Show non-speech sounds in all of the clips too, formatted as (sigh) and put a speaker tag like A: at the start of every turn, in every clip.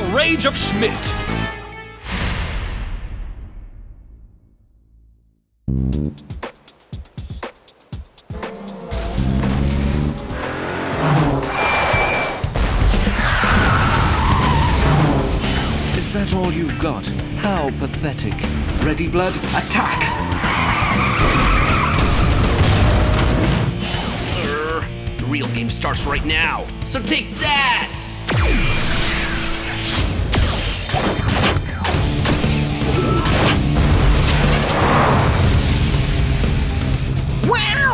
A: the rage of Schmidt.
B: Is that all you've got? How pathetic. Ready, Blood? Attack!
C: The real game starts right now. So take that!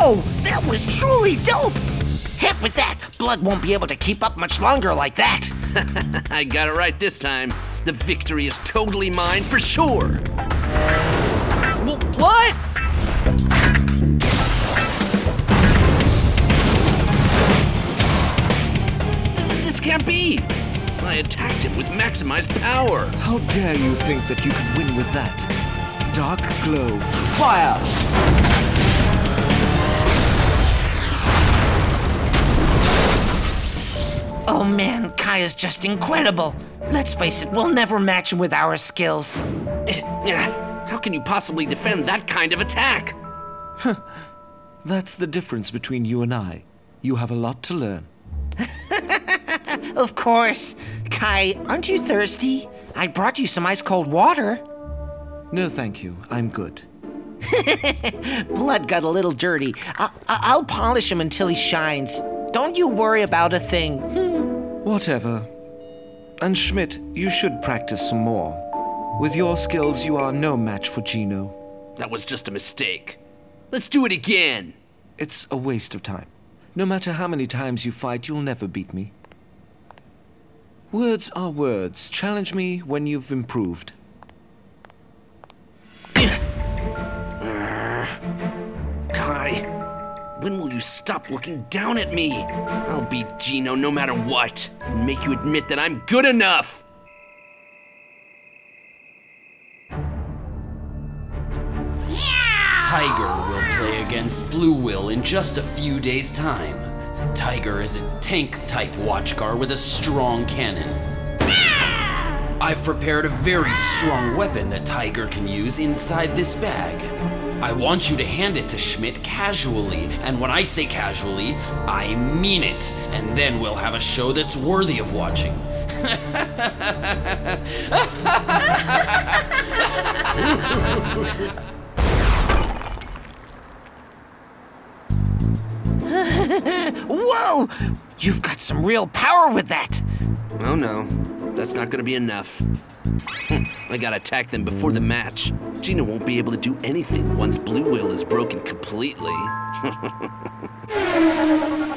D: Wow! That was truly dope! Heck with that! Blood won't be able to keep up much longer like that! (laughs)
C: I got it right this time. The victory is totally mine for sure. Wh- what? Th- This can't be. I attacked him with maximized power.
B: How dare you think that you can win with that? Dark glow. Fire!
D: Oh man, Kai is just incredible! Let's face it, we'll never match him with our skills.
C: Eh, eh, how can you possibly defend that kind of attack?
B: That's the difference between you and I. You have a lot to learn. (laughs)
D: Of course. Kai, aren't you thirsty? I brought you some ice cold water.
B: No, thank you. I'm good. (laughs)
D: Blood got a little dirty. I- I- I'll polish him until he shines. Don't you worry about a thing.
B: Whatever. And Schmidt, you should practice some more. With your skills, you are no match for Gino.
C: That was just a mistake. Let's do it again.
B: It's a waste of time. No matter how many times you fight, you'll never beat me. Words are words. Challenge me when you've improved.
C: Kai, when will you stop looking down at me? I'll beat Gino no matter what, and make you admit that I'm good enough.
E: Tiger will play against Blue Will in just a few days' time. Tiger is a tank type watch car with a strong cannon. I've prepared a very strong weapon that Tiger can use inside this bag. I want you to hand it to Schmidt casually, and when I say casually, I mean it, and then we'll have a show that's worthy of watching. (laughs)
D: Whoa! You've got some real power with that.
C: Oh no, that's not gonna be enough. Hm, I gotta attack them before the match. Gino won't be able to do anything once Blue Will is broken completely. (laughs)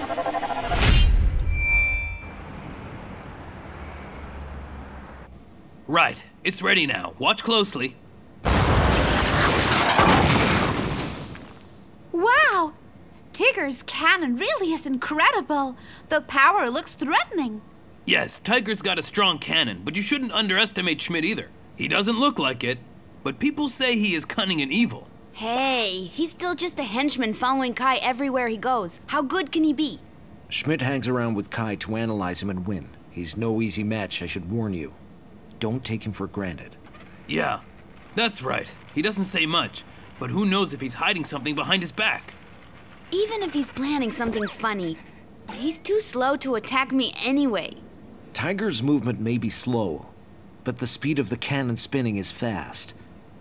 A: Right, it's ready now. Watch closely.
F: Wow! Tiger's cannon really is incredible. The power looks threatening.
A: Yes, Tiger's got a strong cannon, but you shouldn't underestimate Schmidt either. He doesn't look like it, but people say he is cunning and evil.
G: Hey, he's still just a henchman following Kai everywhere he goes. How good can he be?
B: Schmidt hangs around with Kai to analyze him and win. He's no easy match, I should warn you. Don't take him for granted.
A: Yeah, that's right. He doesn't say much, but who knows if he's hiding something behind his back?
G: Even if he's planning something funny, he's too slow to attack me anyway.
B: Tiger's movement may be slow, but the speed of the cannon spinning is fast.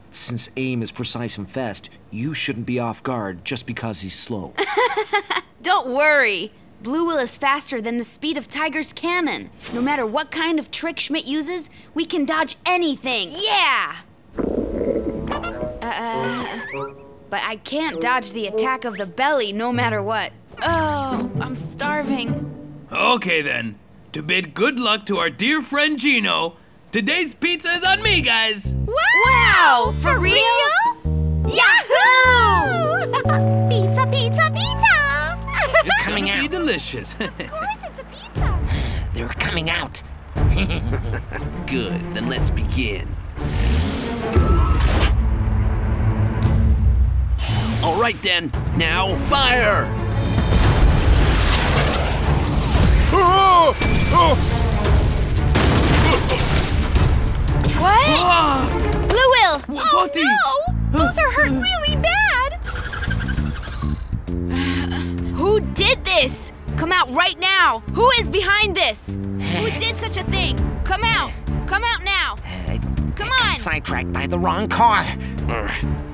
B: Since aim is precise and fast, you shouldn't be off guard just because he's slow. (laughs)
G: Don't worry. Blue Will is faster than the speed of Tiger's cannon. No matter what kind of trick Schmidt uses, we can dodge anything. Yeah! Uh, uh. but I can't dodge the attack of the belly no matter what. Oh, I'm starving.
A: Okay then. To bid good luck to our dear friend Gino, today's pizza is on me, guys.
F: Wow! For real? Yahoo! (laughs) pizza, pizza, pizza!
A: It's
D: Coming
A: gonna (laughs) be
D: out.
A: delicious.
F: of (laughs) course it's a pizza.
D: They're coming out.
C: Good, then let's begin. All right then, now fire!
G: What?
A: Ah.
G: Blue Will!
A: Oh, no!
F: Both are hurt uh. really bad!
G: Who did this? Come out right now! Who is behind this? Who did such a thing? Come out! Come out now! Come I on!
D: sidetracked by the wrong car.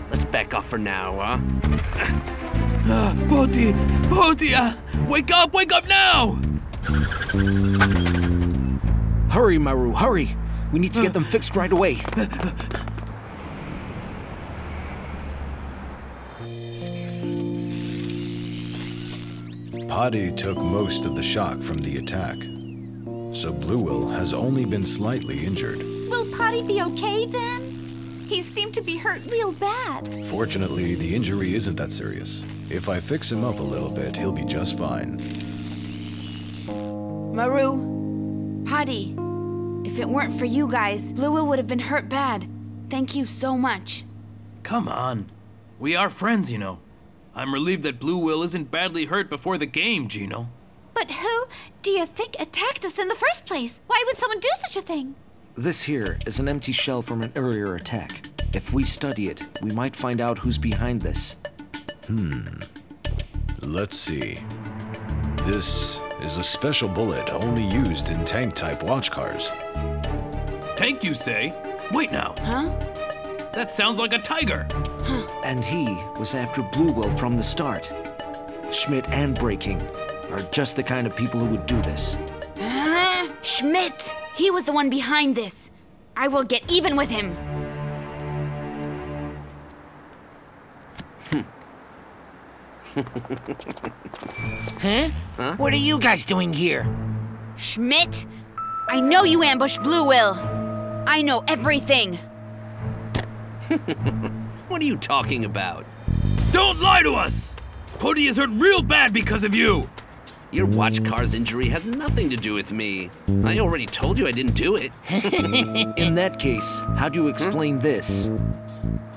C: Let's back off for now, huh?
A: Uh, Poti! Poti! Uh, wake up! Wake up now!
B: Hurry, Maru, hurry! We need to get hmm. them fixed right away.
H: Poti took most of the shock from the attack, so Bluewill has only been slightly injured.
F: Will Poti be okay then? He seemed to be hurt real bad.
H: Fortunately, the injury isn't that serious. If I fix him up a little bit, he'll be just fine.
G: Maru, Poti, if it weren't for you guys, Bluewill would have been hurt bad. Thank you so much.
A: Come on. We are friends, you know. I'm relieved that Blue Will isn't badly hurt before the game, Gino.
F: But who do you think attacked us in the first place? Why would someone do such a thing?
B: This here is an empty shell from an earlier attack. If we study it, we might find out who's behind this. Hmm.
H: Let's see. This is a special bullet only used in tank-type watch cars.
A: Tank, you say? Wait now.
G: Huh?
A: That sounds like a tiger.
B: And he was after Bluewill from the start. Schmidt and Breaking are just the kind of people who would do this.
G: Schmidt! He was the one behind this. I will get even with him. (laughs)
D: Huh? What are you guys doing here?
G: Schmidt, I know you ambushed Blue Will. I know everything. (laughs)
C: What are you talking about?
A: Don't lie to us! Poti is hurt real bad because of you!
C: Your watch car's injury has nothing to do with me. I already told you I didn't do it. (laughs)
B: In that case, how do you explain this?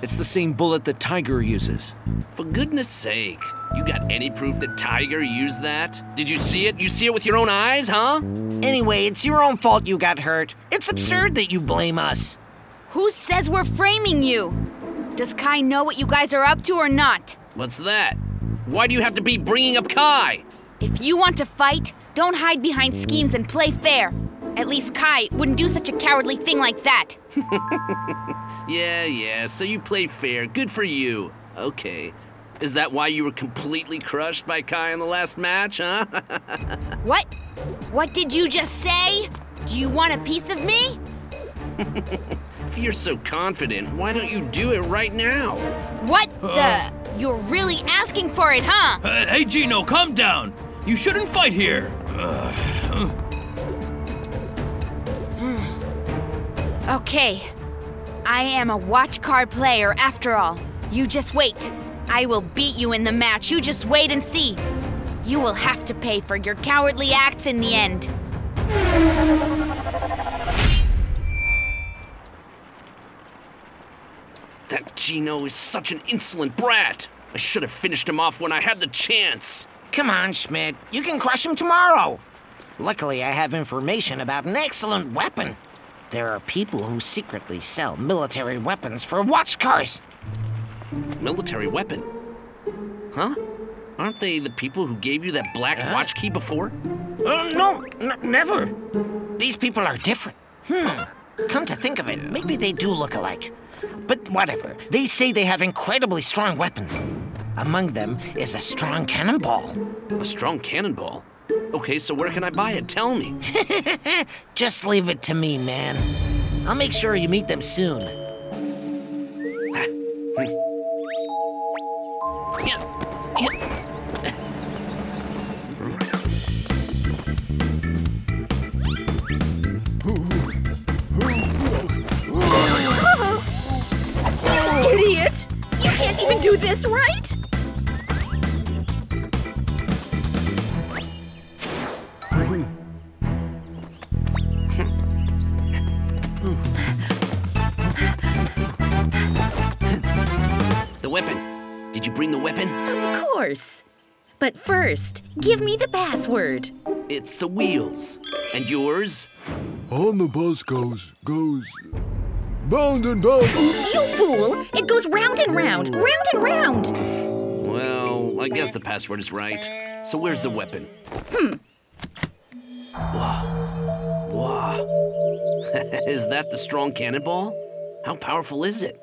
B: It's the same bullet that Tiger uses.
C: For goodness sake, you got any proof that Tiger used that? Did you see it? You see it with your own eyes, huh?
D: Anyway, it's your own fault you got hurt. It's absurd that you blame us.
G: Who says we're framing you? Does Kai know what you guys are up to or not?
C: What's that? Why do you have to be bringing up Kai?
G: If you want to fight, don't hide behind schemes and play fair. At least Kai wouldn't do such a cowardly thing like that. (laughs)
C: Yeah, yeah, so you play fair. Good for you. Okay. Is that why you were completely crushed by Kai in the last match, huh? (laughs)
G: What? What did you just say? Do you want a piece of me? (laughs)
C: if you're so confident, why don't you do it right now?
G: What the? You're really asking for it, huh?
A: Uh, hey, Gino, calm down. You shouldn't fight here. Ugh. (sighs)
G: Okay. I am a watch card player after all. You just wait. I will beat you in the match. You just wait and see. You will have to pay for your cowardly acts in the end.
C: Gino is such an insolent brat. I should have finished him off when I had the chance.
D: Come on, Schmidt. You can crush him tomorrow. Luckily, I have information about an excellent weapon. There are people who secretly sell military weapons for watch cars.
C: Military weapon? Huh? Aren't they the people who gave you that black watch key before?
D: Uh, no, never. These people are different. Hmm. Come to think of it, maybe they do look alike. But whatever. They say they have incredibly strong weapons. Among them is a strong cannonball.
C: A strong cannonball? Okay, so where can I buy it? Tell me. (laughs)
D: Just leave it to me, man. I'll make sure you meet them soon. Hmm.
C: Yeah, yeah.
I: Idiot! You can't even do this right?
C: The weapon. Did you bring the weapon?
I: Of course. But first, give me the password.
C: It's the wheels. And yours?
J: On the bus goes, goes, bound and bound.
I: You fool! It goes round and round, round and round.
C: Well, I guess the password is right. So where's the weapon?
I: Hmm.
C: Wow. Wow. (laughs) is that the strong cannonball? How powerful is it?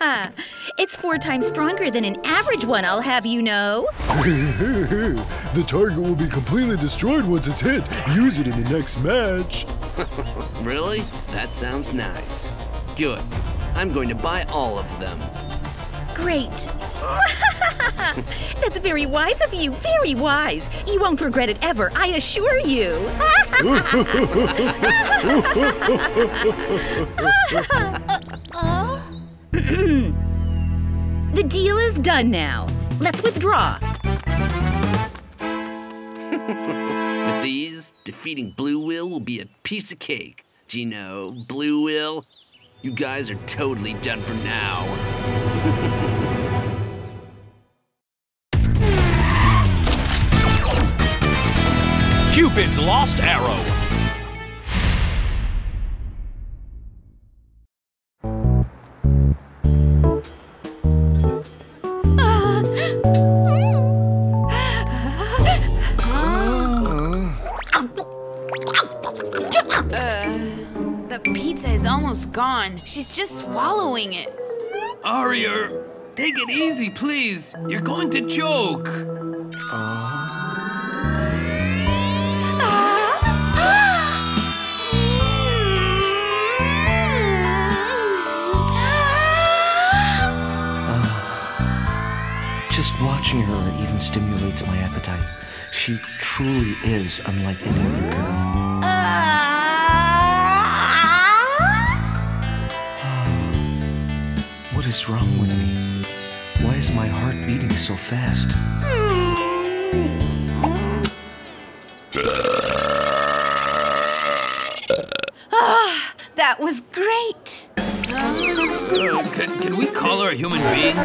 C: (laughs)
I: it's four times stronger than an average one, I'll have you know. (laughs)
J: the target will be completely destroyed once it's hit. Use it in the next match. (laughs)
C: really? That sounds nice. Good. I'm going to buy all of them.
I: Great. (laughs) That's very wise of you, very wise. You won't regret it ever, I assure you. (laughs) the deal is done now. Let's withdraw.
C: These, defeating Blue Will will be a piece of cake. Gino, Blue Will, you guys are totally done for now.
K: Cupid's Lost Arrow.
G: She's just swallowing it.
A: Aria, take it easy, please. You're going to choke. Ah.
B: Just watching her even stimulates my appetite. She truly is unlike any other girl. What is wrong with me? Why is my heart beating so fast?
F: Ah, that was great.
A: Uh, can, can we call her a human being?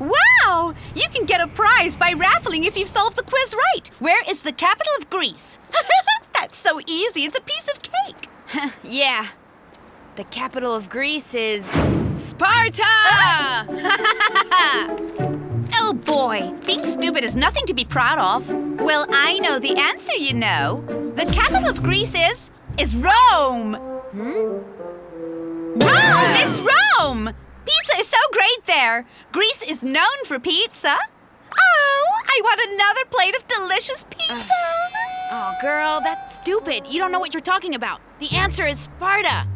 F: Wow! You can get a prize by raffling if you've solved the quiz right. Where is the capital of Greece? (laughs) That's so easy. It's a piece of cake. (laughs)
G: yeah. The capital of Greece is Sparta! (laughs)
F: oh boy, being stupid is nothing to be proud of. Well, I know the answer, you know. The capital of Greece is is Rome. Hmm? Rome! It's Rome! Pizza is so great there. Greece is known for pizza. Oh, I want another plate of delicious pizza.
G: Oh, girl, that's stupid. You don't know what you're talking about. The answer is Sparta.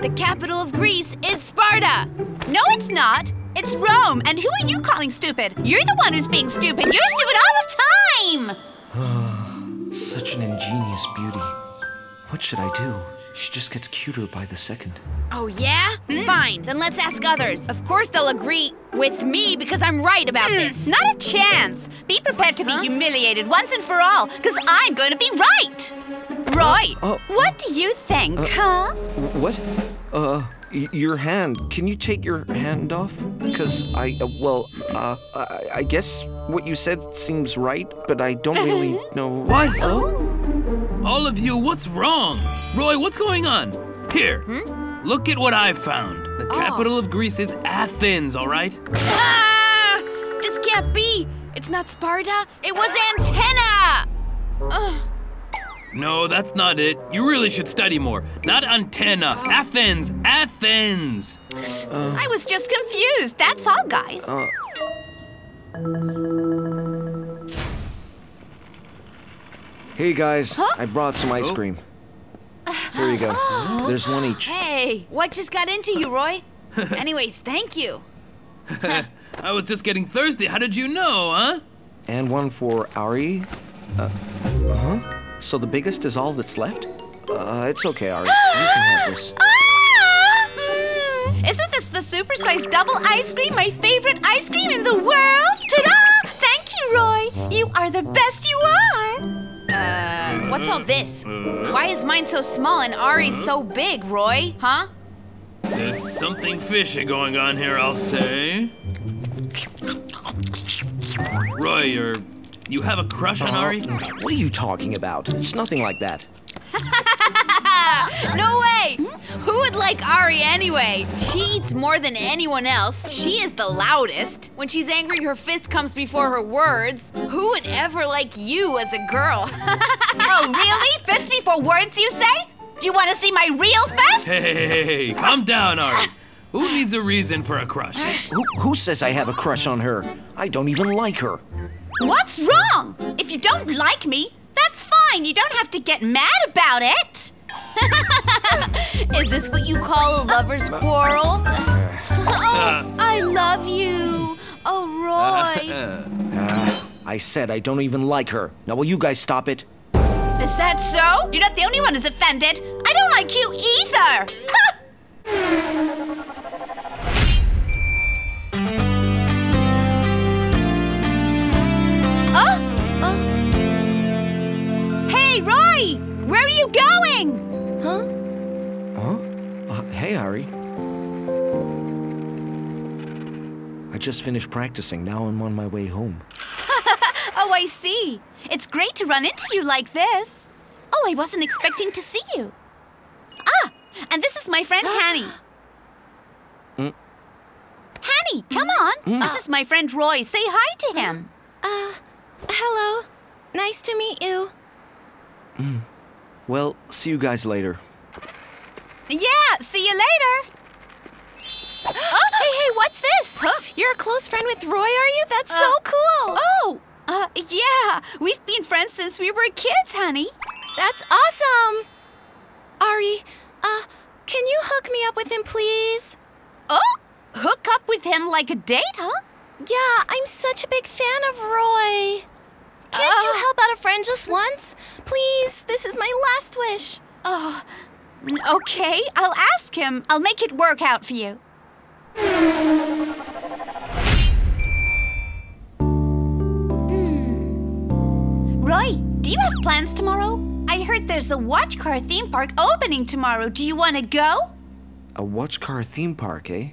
G: The capital of Greece is Sparta.
F: No, it's not. It's Rome. And who are you calling stupid? You're the one who's being stupid. You're stupid all the time. (sighs)
B: Such an ingenious beauty. What should I do? She just gets cuter by the second.
G: Oh, yeah? Fine. Then let's ask others. Of course they'll agree with me because I'm right about this.
F: Not a chance. Be prepared to be huh? humiliated once and for all, because I'm going to be right. Roy,
B: uh,
F: what do you think, uh, huh?
B: What? Uh, your hand. Can you take your hand off? Because I, uh, well, uh, I, I, guess what you said seems right, but I don't really (laughs) know.
A: What? All of you, what's wrong? Roy, what's going on? Here, hmm? look at what I found. The oh. capital of Greece is Athens, all right?
G: Ah! This can't be! It's not Sparta, it was Antenna! Ugh.
A: No, that's not it. You really should study more. Not antenna. Oh. Athens. Athens.
F: Uh, I was just confused. That's all, guys. Uh,
B: hey, guys. Huh? I brought some ice cream. Here you go. (gasps) There's one each.
G: Hey, what just got into you, Roy? (laughs) Anyways, thank you. (laughs)
A: I was just getting thirsty. How did you know, huh?
B: And one for Ari. Uh, huh? So the biggest is all that's left? Uh, it's okay, Ari. you can have (gasps) this.
F: Isn't this the supersized double ice cream, my favorite ice cream in the world? Ta-da! Thank you, Roy. You are the best you are.
G: Uh, what's all this? Why is mine so small and Ari's so big, Roy? Huh?
A: There's something fishy going on here, I'll say. Roy, you're you have a crush on Ari?
B: What are you talking about? It's nothing like that. (laughs) (laughs)
G: no way! Who would like Ari anyway? She eats more than anyone else. She is the loudest. When she's angry, her fist comes before her words. Who would ever like you as a girl? (laughs)
F: oh, really? Fist before words, you say? Do you want to see my real fist?
A: Hey, hey, hey, hey, calm down, Ari. Who needs a reason for a crush?
B: Who, who says I have a crush on her? I don't even like her.
F: What's wrong? If you don't like me, that's fine. You don't have to get mad about it. (laughs)
G: Is this what you call a lover's quarrel? (laughs) oh, I love you. Oh, Roy.
B: Uh, (laughs) I said I don't even like her. Now, will you guys stop it?
F: Is that so? You're not the only one who's offended. I don't like you either. oh? oh? Hey, Roy! Where are you going?
I: Huh?
B: Huh? Uh, hey, Ari. I just finished practicing. Now I'm on my way home. (laughs)
F: oh, I see. It's great to run into you like this. Oh, I wasn't expecting to see you. Ah, and this is my friend (gasps) Hanny.
B: Mm.
F: Hanny, come on. Mm. This is my friend Roy. Say hi to him.
I: Uh, hello. Nice to meet you.
B: Mm. Well, see you guys later.
F: Yeah, see you later.
I: oh, (gasps) hey, hey, what's this? Huh? You're a close friend with Roy, are you? That's uh, so cool.
F: Oh, uh, yeah. We've been friends since we were kids, honey.
I: That's awesome. Ari, uh, can you hook me up with him, please?
F: Oh, hook up with him like a date, huh?
I: Yeah, I'm such a big fan of Roy. Can't uh, you help out a friend just once? Please, this is my last wish.
F: Oh, okay. I'll ask him. I'll make it work out for you. Hmm. Roy, do you have plans tomorrow? I heard there's a watch car theme park opening tomorrow. Do you want to go?
B: A watch car theme park, eh?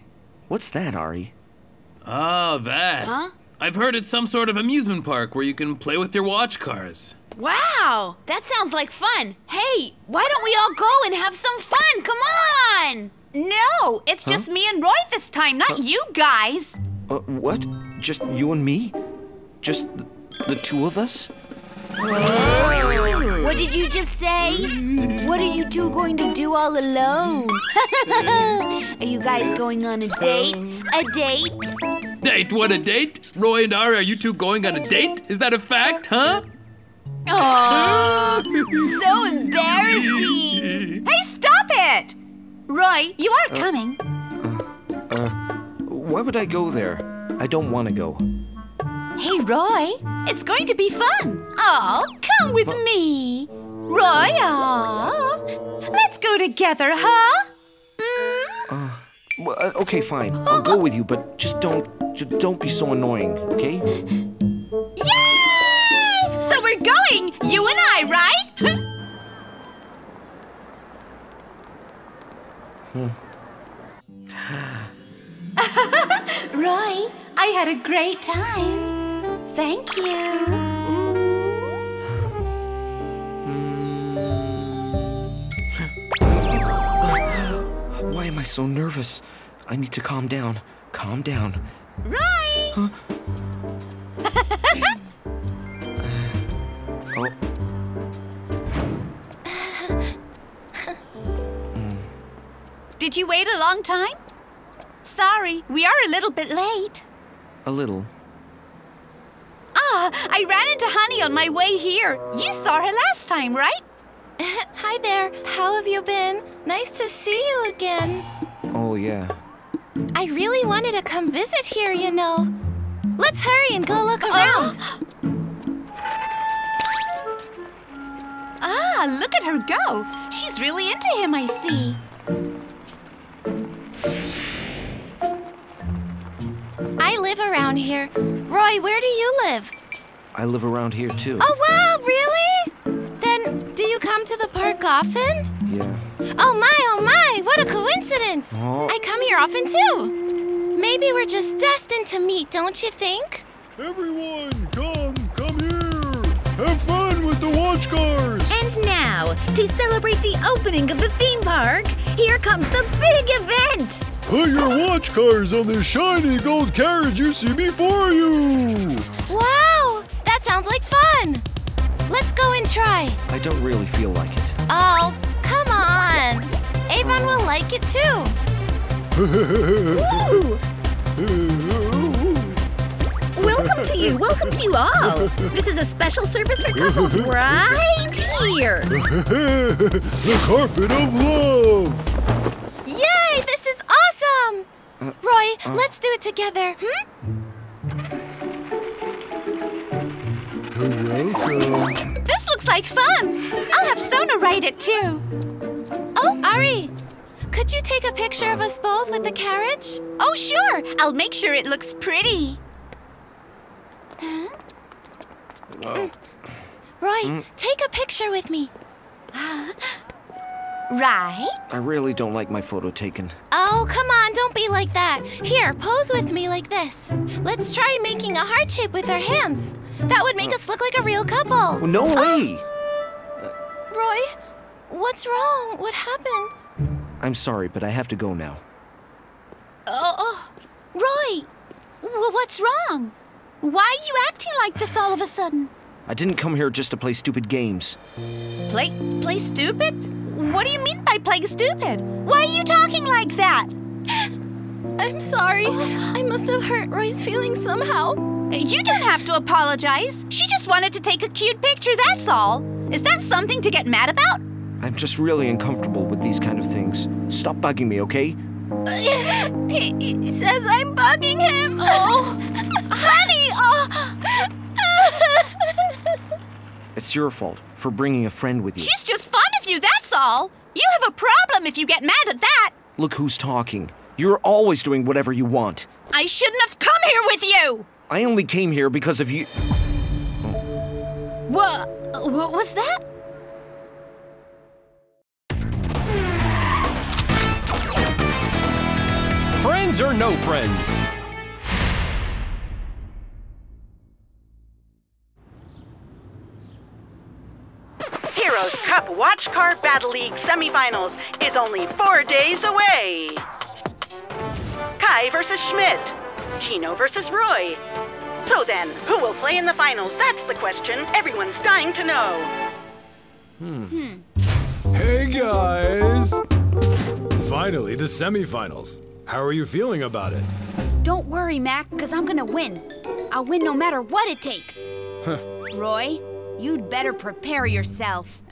B: What's that, Ari?
A: Ah, that.
F: Huh?
A: I've heard it's some sort of amusement park where you can play with your watch cars.
G: Wow, that sounds like fun. Hey, why don't we all go and have some fun? Come on!
F: No, it's huh? just me and Roy this time, not you guys.
B: Uh, what? Just you and me? Just the, the two of us?
G: Whoa. What did you just say? What are you two going to do all alone? (laughs) are you guys going on a date? A date?
A: Date? What, a date? Roy and Ari, are you two going on a date? Is that a fact, huh?
F: Oh, so embarrassing. (laughs) Hey, stop it! Roy, you are uh, coming.
B: Uh, uh, why would I go there? I don't want to go.
F: Hey, Roy, it's going to be fun. Oh, come with what? me. Roy, aw. Let's go together, huh?
B: Okay, fine. I'll go with you, but just don't, just don't be so annoying, okay?
F: Yay! So we're going, you and I, right? (laughs)
B: hmm. (laughs)
F: Roy, I had a great time. Thank you.
B: So nervous? I need to calm down. Calm down.
F: Right. Huh? (laughs)
B: oh.
F: Did you wait a long time? Sorry, we are a little bit late.
B: A little.
F: Ah, I ran into Honey on my way here. You saw her last time, right? (laughs)
I: Hi there. How have you been? Nice to see you again.
B: Oh, yeah.
I: I really wanted to come visit here, you know. Let's hurry and go look around.
F: ah, look at her go. She's really into him, I see.
I: I live around here. Roy, where do you live?
B: I live around here too.
I: Oh, wow, really? Then, do you come to the park often?
B: Yeah.
I: Oh my, oh my, what a coincidence!
B: Oh.
I: I come here often too. Maybe we're just destined to meet, don't you think?
J: Everyone, come, come here! Have fun with the watch cars!
I: And
F: And now, to celebrate the opening of the theme park, here comes the big event!
J: Put your watch cars on this shiny gold carriage you see before you!
I: Wow! That sounds like fun! Let's go and try.
B: I don't really feel like it.
I: Oh, come on! Avan will like it too.
F: Welcome to you, welcome to you all! This is a special service for couples right here!
J: the carpet of love!
I: Yay! This is awesome! Roy, let's do it together, hmm?
J: Welcome.
F: This looks like fun! I'll have Sona write it too!
I: Oh, Ari, could you take a picture of us both with the carriage?
F: Oh, sure! I'll make sure it looks pretty!
I: Roy, mm. take a picture with me.
F: Right?
B: I really don't like my photo taken.
I: Oh, come on, don't be like that. Here, pose with me like this. Let's try making a heart shape with our hands. That would make us look like a real couple.
B: No oh! way!
I: Roy, what's wrong? What happened?
B: I'm sorry, but I have to go now.
F: Oh, oh. Roy! W- what's wrong? Why are you acting like this all of a sudden?
B: I didn't come here just to play stupid games.
F: Play, play stupid? What do you mean by playing stupid? Why are you talking like that?
I: I'm sorry. Oh. I must have hurt Roy's feelings somehow.
F: You don't have to apologize. She just wanted to take a cute picture, that's all. Is that something to get mad about?
B: I'm just really uncomfortable with these kind of things. Stop bugging me, okay? (laughs)
I: He, he says I'm bugging him. (laughs) Oh,
F: Honey! Oh.
B: It's your fault for bringing a friend with you.
F: She's just fond of you, that's all. You have a problem if you get mad at that.
B: Look who's talking. You're always doing whatever you want.
F: I shouldn't have come here with you.
B: I only came here because of you.
F: What? What was that?
K: Friends or no friends?
L: Heroes Cup Watch Car Battle League semifinals is only four days away. Kai versus Schmidt. Gino versus Roy. So then, who will play in the finals? That's the question everyone's dying to know. Hmm.
J: Hey guys! Finally, the semifinals. How are you feeling about it?
G: Don't worry, Mac, because I'm gonna win. I'll win no matter what it takes. Roy, you'd better prepare yourself. (laughs)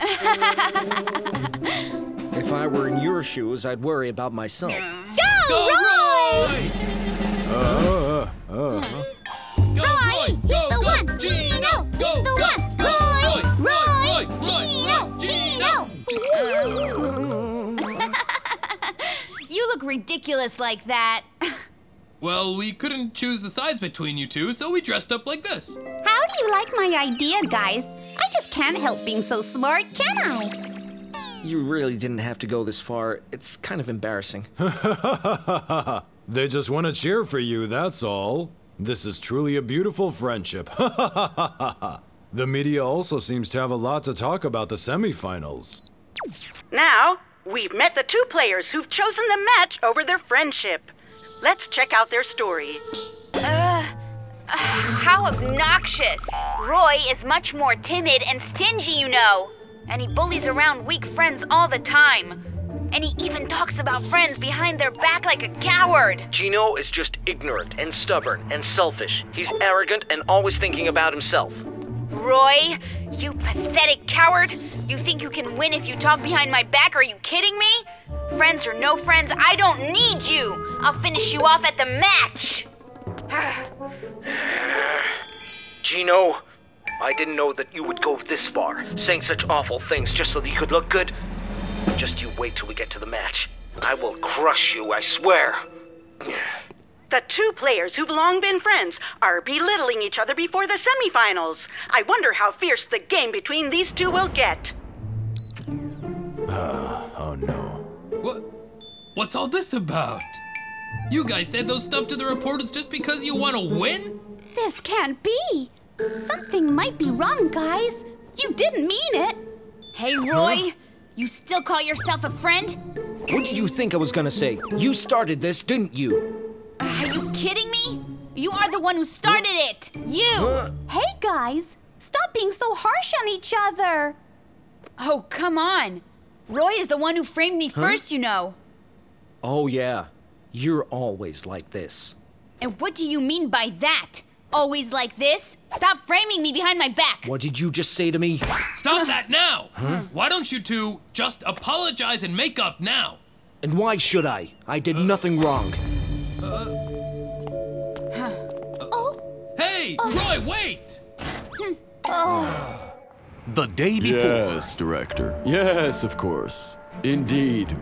B: If I were in your shoes, I'd worry about myself.
F: Go, Roy!
J: Uh,
F: Roy! He's the one! Gino! He's the one! Roy! Roy! Gino! Gino! (laughs)
G: you look ridiculous like that.
A: Well, we couldn't choose the sides between you two, so we dressed up like this.
F: How do you like my idea, guys? I just can't help being so smart, can I?
B: You really didn't have to go this far. It's kind of embarrassing. (laughs)
J: they just want to cheer for you, that's all. This is truly a beautiful friendship. (laughs) the media also seems to have a lot to talk about the semifinals.
L: Now, we've met the two players who've chosen the match over their friendship. Let's check out their story.
G: Uh, uh, how obnoxious! Roy is much more timid and stingy, you know. And he bullies around weak friends all the time. And he even talks about friends behind their back like a coward.
B: Gino is just ignorant and stubborn and selfish. He's arrogant and always thinking about himself.
G: Roy, you pathetic coward! You think you can win if you talk behind my back? Are you kidding me? Friends or no friends, I don't need you! I'll finish you off at the match! (sighs)
B: Gino, I didn't know that you would go this far, saying such awful things just so that you could look good. Just you wait till we get to the match. I will crush you, I swear.
L: The two players who've long been friends are belittling each other before the semifinals. I wonder how fierce the game between these two will get.
J: Ah, oh no.
A: What? What's all this about? You guys said those stuff to the reporters just because you want to win?
F: This can't be. Something might be wrong, guys. You didn't mean it.
G: Hey, Roy, you still call yourself a friend?
B: What did you think I was gonna say? You started this, didn't you?
G: Uh, are you kidding me? You are the one who started it! You!
F: Hey, guys, stop being so harsh on each other.
G: Oh, come on. Roy is the one who framed me first, you know.
B: Oh, yeah. You're always like this.
G: And what do you mean by that? Always like this? Stop framing me behind my back.
B: What did you just say to me?
A: Stop that now! Why don't you two just apologize and make up now?
B: And why should I? I did nothing wrong. Oh.
A: Hey, oh. Roy, wait! Hmm. Oh.
K: The day before.
M: Yes, Director. Yes, of course. Indeed.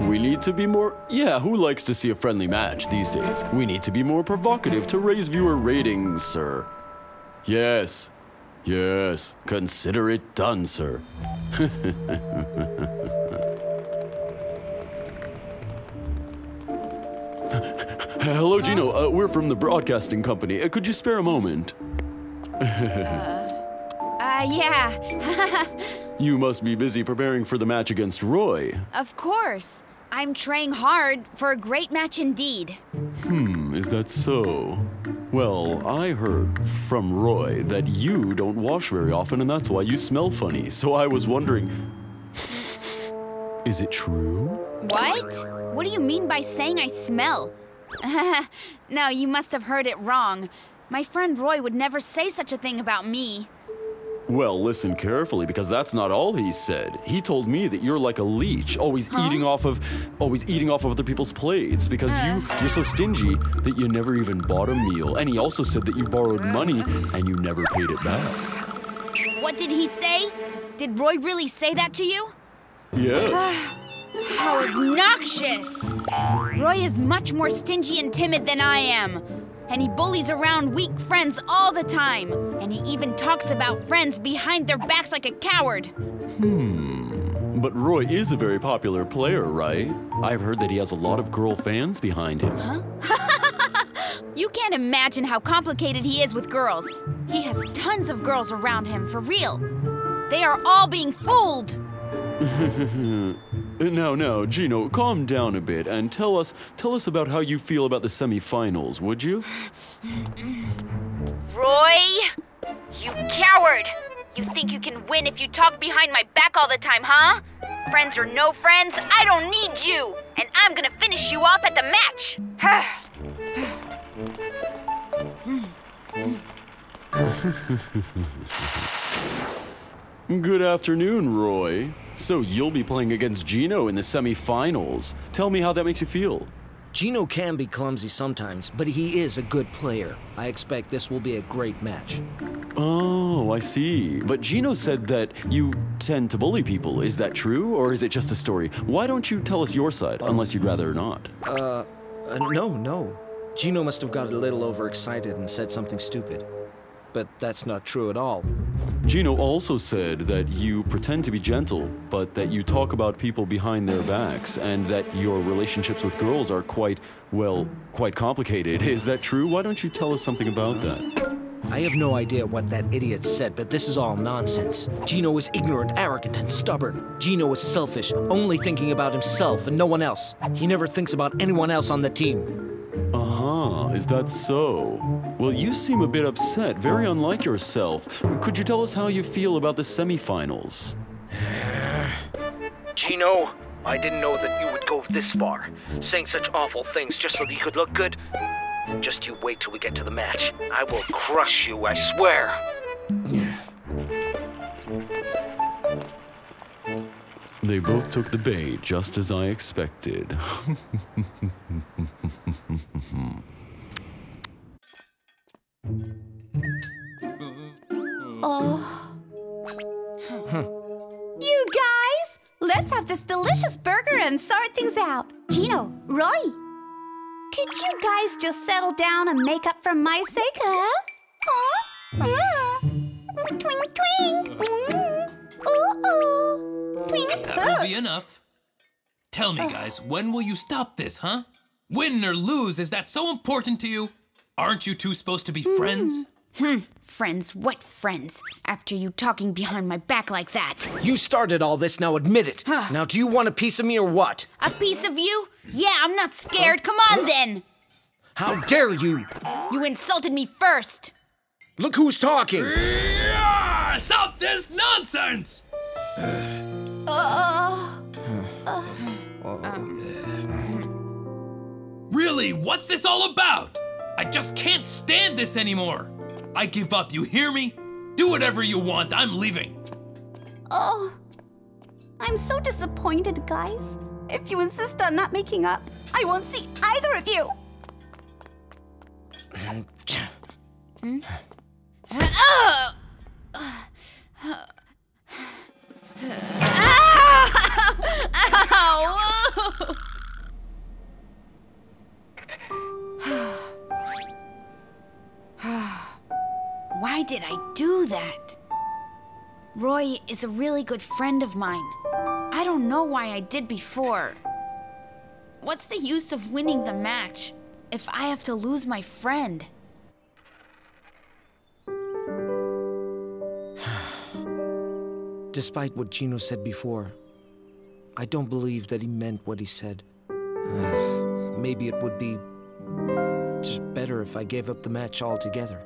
M: We need to be more. Yeah, who likes to see a friendly match these days? We need to be more provocative to raise viewer ratings, sir. Yes. Yes. Consider it done, sir. (laughs) Hello, Gino. Uh, we're from the broadcasting company. Uh, could you spare a moment?
G: Uh, yeah. (laughs)
M: You must be busy preparing for the match against Roy.
G: of course. I'm trying hard for a great match indeed.
M: Hmm, is that so? Well, I heard from Roy that you don't wash very often and that's why you smell funny. So I was wondering. Is it true?
G: What? What do you mean by saying I smell? (laughs) no, you must have heard it wrong. My friend Roy would never say such a thing about me.
M: Well, listen carefully because that's not all he said. He told me that you're like a leech, always eating off of always eating off of other people's plates because you eh. you're so stingy that you never even bought a meal. And he also said that you borrowed mm. money and you never paid it back.
G: What did he say? Did Roy really say that to you?
M: Yes. (sighs)
G: How obnoxious! Roy is much more stingy and timid than I am. And he bullies around weak friends all the time. And he even talks about friends behind their backs like a coward.
M: Hmm. But Roy is a very popular player, right? I've heard that he has a lot of girl fans behind him. Huh? (laughs)
G: You can't imagine how complicated he is with girls. He has tons of girls around him, for real. They are all being fooled. (laughs)
M: Uh, now, now, Gino, calm down a bit and tell us tell us about how you feel about the semifinals, would you?
G: Roy, you coward! You think you can win if you talk behind my back all the time, huh? Friends or no friends, I don't need you! And I'm gonna finish you off at the match!
M: Good afternoon, Roy. So you'll be playing against Gino in the semifinals. Tell me how that makes you feel.
B: Gino can be clumsy sometimes, but he is a good player. I expect this will be a great match.
M: Oh, I see. But Gino said that you tend to bully people. Is that true, or is it just a story? Why don't you tell us your side, unless you'd rather not?
B: Uh, uh, no, no. Gino must have got a little overexcited and said something stupid. But that's not true at all.
M: Gino also said that you pretend to be gentle, but that you talk about people behind their backs, and that your relationships with girls are quite, well, quite complicated. Is that true? Why don't you tell us something about that?
B: I have no idea what that idiot said, but this is all nonsense. Gino is ignorant, arrogant, and stubborn. Gino is selfish, only thinking about himself and no one else. He never thinks about anyone else on the team.
M: Oh, Huh, is that so? Well, you seem a bit upset, very unlike yourself. Could you tell us how you feel about the semifinals? (sighs)
B: Gino, I didn't know that you would go this far, saying such awful things just so that you could look good. Just you wait till we get to the match. I will crush you, I swear. (laughs)
M: They both took the bait, just as I expected.
F: Oh. You guys, let's have this delicious burger and sort things out. Gino, Roy, could you guys just settle down and make up for my sake, huh? Huh? Yeah. Twink, twink. Twink.
A: Be enough. Tell me, guys, when will you stop this, huh? Win or lose, is that so important to you? Aren't you two supposed to be friends?
G: Hmm, friends, what friends? After you talking behind my back like that.
B: You started all this, now admit it. now, do you want a piece of me or what?
G: A piece of you? Yeah, I'm not scared. Come on then.
B: How dare you?
G: You insulted me first.
B: Look who's talking.
A: Yeah! Stop this nonsense! Really, what's this all about? I just can't stand this anymore. I give up, you hear me? Do whatever you want, I'm leaving.
F: Oh, I'm so disappointed, guys. If you insist on not making up, I won't see either of you. Hmm? (laughs) Ah! (laughs)
G: Ow! (sighs) Why did I do that? Roy is a really good friend of mine. I don't know why I did before. What's the use of winning the match if I have to lose my friend? (sighs)
B: Despite what Gino said before, I don't believe that he meant what he said. Uh, (sighs) maybe it would be just better if I gave up the match altogether.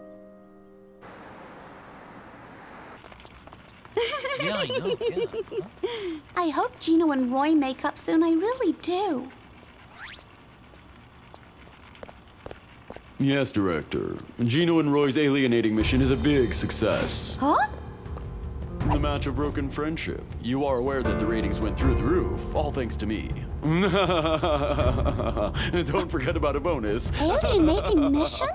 B: (laughs)
A: Yeah, I know. Yeah.
F: I hope Gino and Roy make up soon. I really do.
M: Yes, Director. Gino and Roy's alienating mission is a big success.
F: Huh?
M: The match of broken friendship. You are aware that the ratings went through the roof, all thanks to me. (laughs) Don't forget about a bonus.
F: Alienating mission?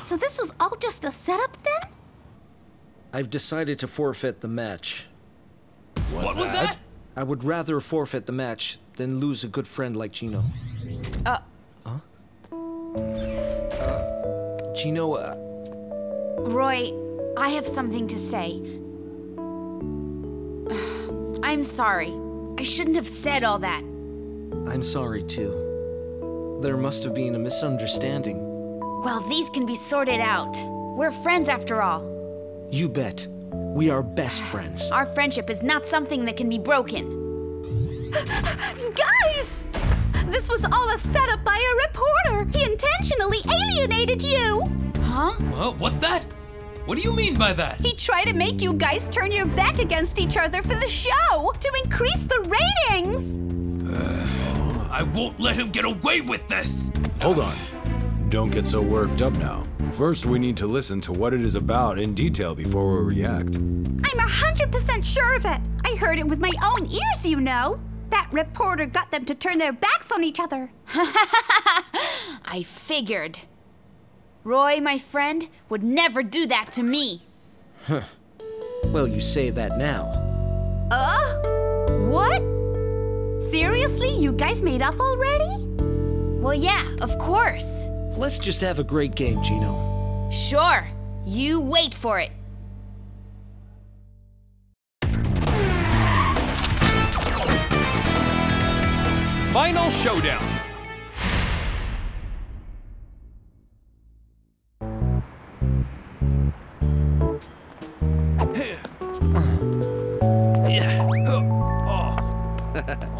F: So this was all just a setup then?
B: I've decided to forfeit the match.
A: What was that?
B: I would rather forfeit the match than lose a good friend like Gino.
G: Uh,
B: Gino, uh,
G: Roy, I have something to say. (sighs) I'm sorry. I shouldn't have said all that.
B: I'm sorry too. There must have been a misunderstanding.
G: Well, these can be sorted out. We're friends after all.
B: You bet. We are best friends.
G: Our friendship is not something that can be broken.
F: Guys! This was all a setup by a reporter. He intentionally alienated you.
G: Huh?
A: Well, what's that? What do you mean by that?
F: He tried to make you guys turn your back against each other for the show to increase the ratings.
A: Uh, I won't let him get away with this!
J: Hold on. Don't get so worked up now. First, we need to listen to what it is about in detail before we react.
F: I'm a hundred percent sure of it. I heard it with my own ears, you know. That reporter got them to turn their backs on each other. (laughs)
G: I figured. Roy, my friend, would never do that to me.
B: Well, you say that now.
F: Uh? What? Seriously? You guys made up already?
G: Well, yeah, of course.
B: Let's just have a great game, Gino.
G: Sure. You wait for it.
K: Final showdown. (laughs) (laughs) (laughs)
J: Oh.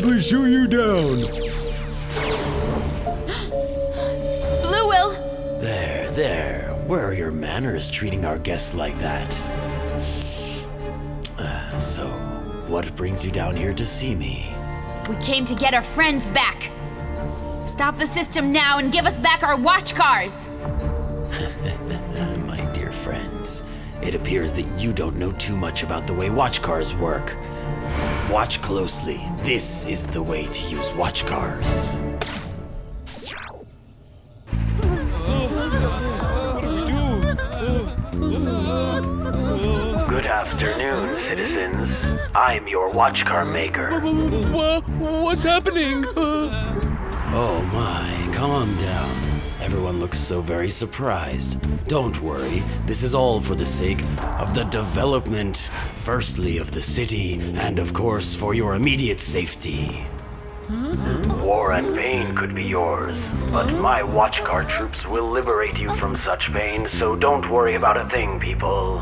J: simply shoot you down.
G: Blue Will!
E: There, there. Where are your manners treating our guests like that? Uh, so, what brings you down here to see me?
G: We came to get our friends back. Stop the system now and give us back our watch cars. (laughs)
E: My dear friends, it appears that you don't know too much about the way watch cars work. Watch closely. This is the way to use watch cars. Good afternoon, citizens. I'm your watch car maker.
K: What's happening?
E: Oh my, calm down. Everyone looks so very surprised. Don't worry, this is all for the sake of the development, firstly of the city, and of course for your immediate safety. War and pain could be yours, but my watch car troops will liberate you from such pain, so don't worry about a thing, people.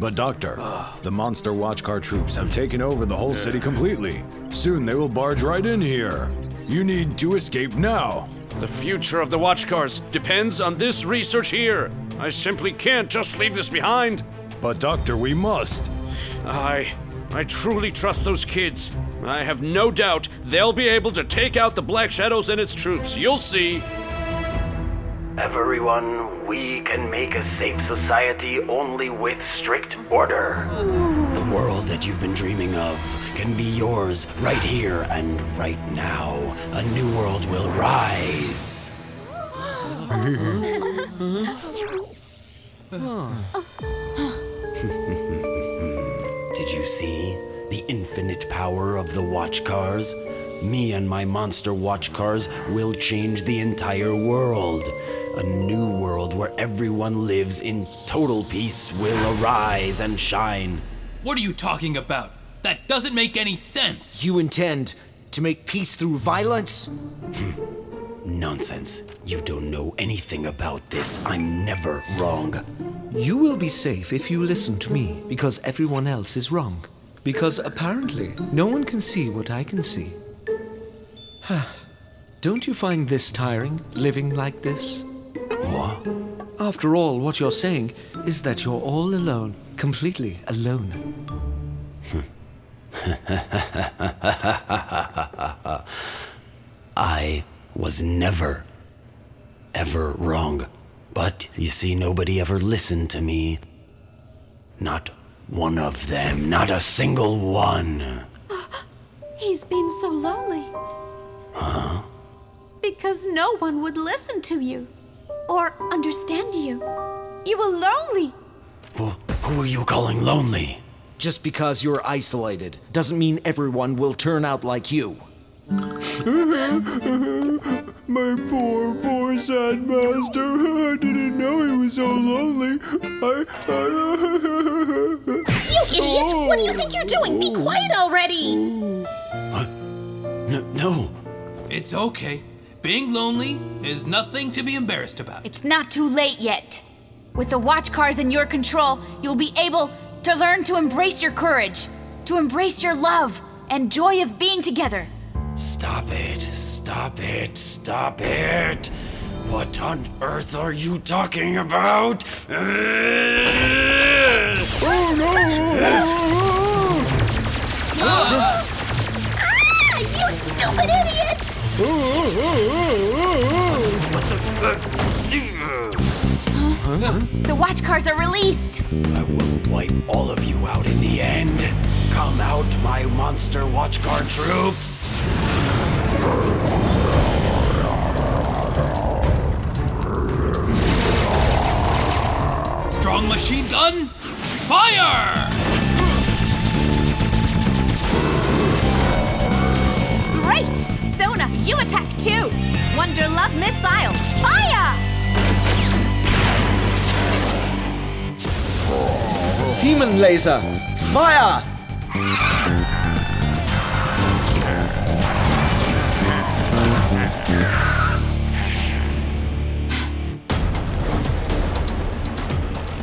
J: But Doctor, the monster watchcar troops have taken over the whole city completely. Soon they will barge right in here. You need to escape now.
K: The future of the watch cars depends on this research here. I simply can't just leave this behind.
J: But Doctor, we must.
K: I. I truly trust those kids. I have no doubt they'll be able to take out the Black Shadows and its troops. You'll see.
E: Everyone, we can make a safe society only with strict order. The world that you've been dreaming of can be yours right here and right now. A new world will rise. (laughs) Did you see the infinite power of the watch cars? Me and my monster watch cars will change the entire world. A new world where everyone lives in total peace will arise and shine.
A: What are you talking about? That doesn't make any sense.
B: You intend to make peace through violence? Hmm.
E: Nonsense. You don't know anything about this. I'm never wrong.
B: You will be safe if you listen to me, because everyone else is wrong. Because apparently, no one can see what I can see. (sighs) Don't you find this tiring, living like this?
E: What?
B: After all, what you're saying is that you're all alone, completely alone. (laughs)
E: I was never, ever wrong. But you see, nobody ever listened to me. Not one of them, not a single one. (gasps)
F: He's been so lonely
E: Huh?
F: because no one would listen to you or understand you. You were lonely.
E: Who, who are you calling lonely?
B: Just because you're isolated doesn't mean everyone will turn out like you. (laughs)
M: My poor, poor sad master. I didn't know he was so lonely. I. (laughs)
N: You idiot! What do you think you're doing? Be quiet already!
E: No, no.
A: It's okay. Being lonely is nothing to be embarrassed about.
G: It's not too late yet. With the watch cars in your control, you'll be able to learn to embrace your courage, to embrace your love and joy of being together.
E: Stop it, stop it, stop it. What on earth are you talking about? oh no!
N: Ah, you stupid idiot!
G: The watch cars are released.
E: I will wipe all of you out in the end. Come out, my monster watch car troops.
A: Strong machine gun, fire!
F: Great! Sona, you attack too! Wonder Love Missile, fire!
B: Demon laser, fire!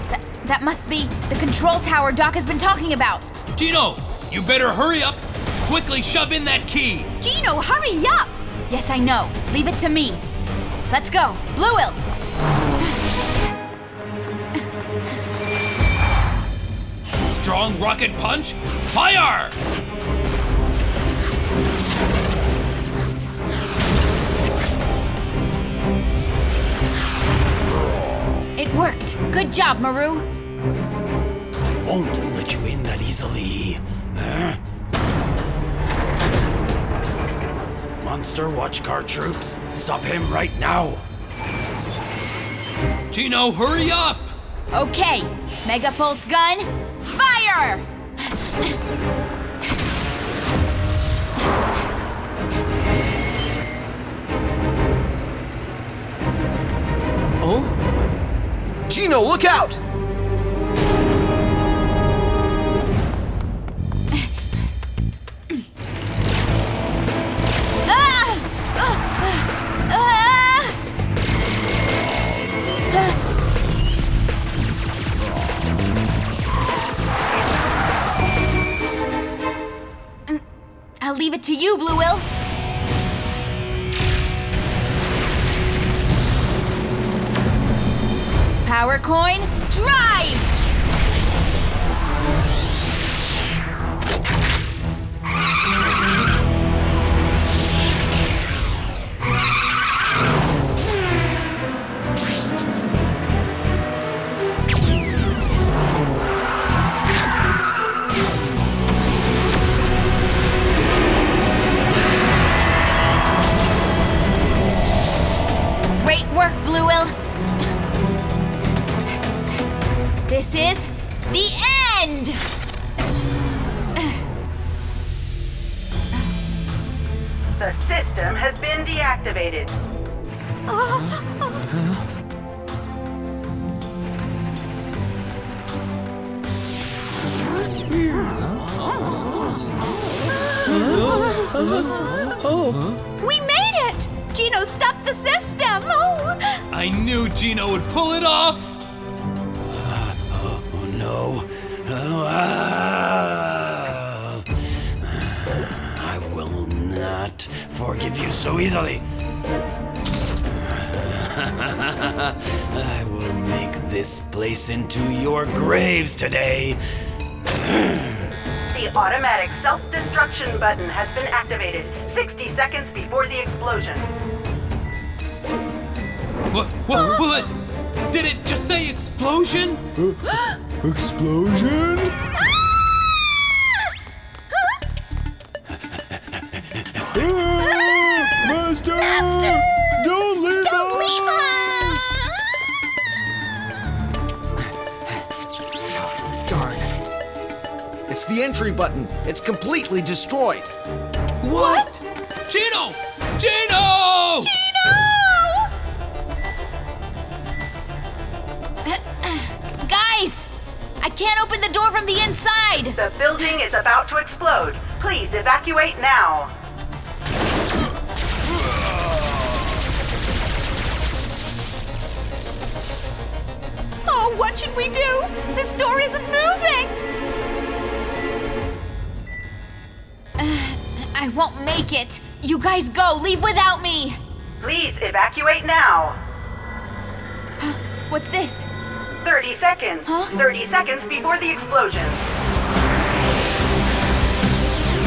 G: That, that must be the control tower Doc has been talking about.
A: Gino, you better hurry up. Quickly shove in that key.
F: Gino, hurry up!
G: Yes, I know. Leave it to me. Let's go. Blue Will.
A: strong rocket punch? Fire!
G: It worked. Good job, Maru.
E: Won't let you in that easily. Huh? Monster Watch Car troops, stop him right now.
A: Gino, hurry up!
G: Okay, Mega Pulse Gun, fire!
B: Oh? Gino, look out!
G: You, Blue Will. Power coin, drive!
F: Oh.
E: Oh, ah. I will not forgive you so easily. I will make this place into your graves today.
L: The automatic self-destruction button has been activated 60 seconds before the explosion.
A: What? What? What? Did it just say explosion? (gasps) (gasps) (gasps)
J: Explosion? Ah, Master!
N: Master!
J: Don't leave
N: Don't
J: us!
N: leave us!
B: Darn. It's the entry button. It's completely destroyed.
A: What? Gino!
G: Can't open the door from the inside!
L: The building is about to explode. Please evacuate now.
F: Oh, what should we do? This door isn't moving! (sighs)
G: I won't make it. You guys go. Leave without me.
L: Please evacuate now. (gasps)
G: What's this?
L: 30 seconds. 30 seconds before the explosion.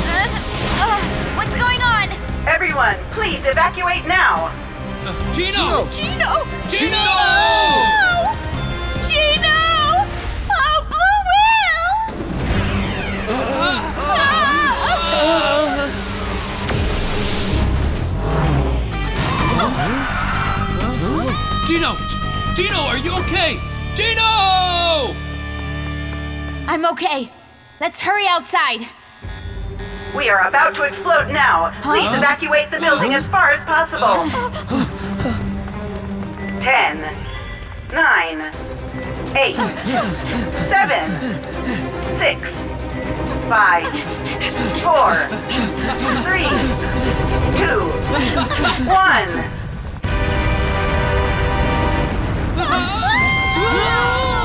G: Uh, uh, what's going on?
L: Everyone, please evacuate now.
A: Gino!
F: Gino!
A: Gino!
F: Gino! Oh, Blue Will!
A: Gino! Gino, are you okay? Gino!
G: I'm okay. Let's hurry outside.
L: We are about to explode now. Please evacuate the building as far as possible. 10, 9, 8, 7, 6, 5, 4, 3, 2, uh-huh. Não!